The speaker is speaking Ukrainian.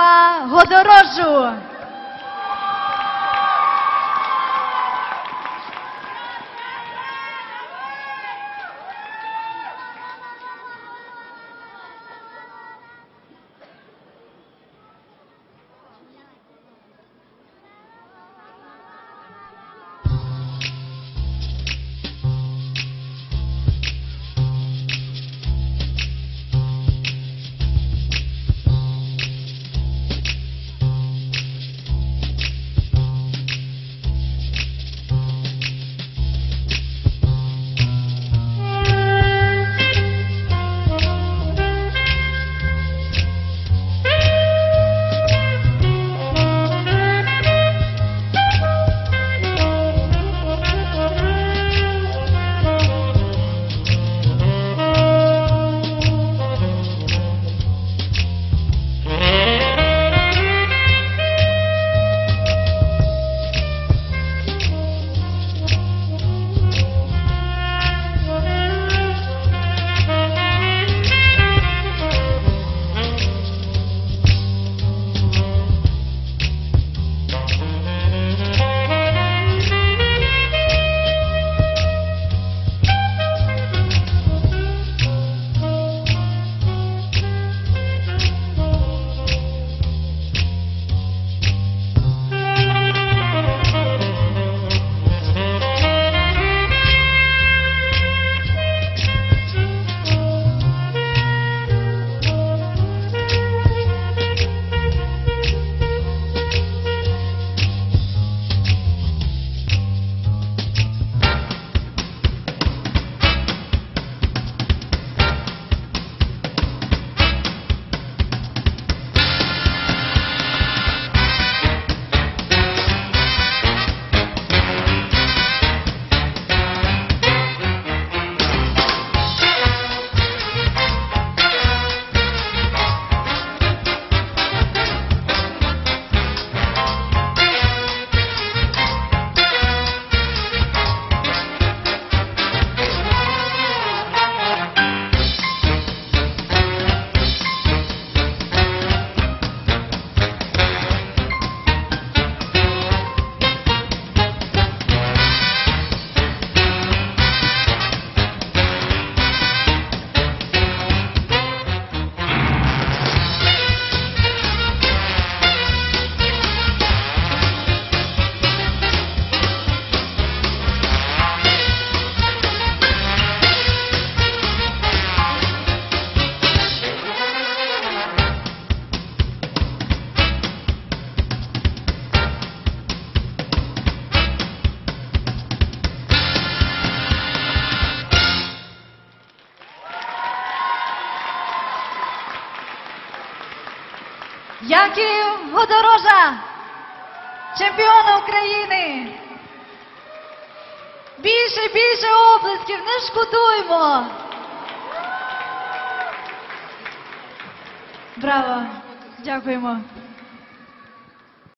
Слава Годорожу! Яків Водорожа, чемпіон України. Більше, більше облесків не шкодуймо. Браво! Дякуємо.